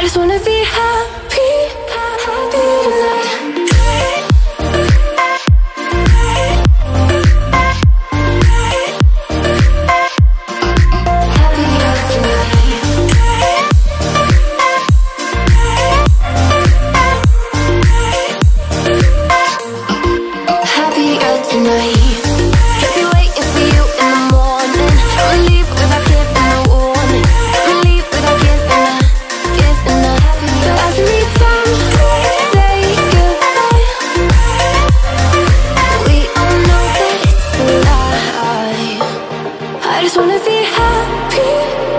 I just wanna be happy, happy tonight. Tonight wanna be happy.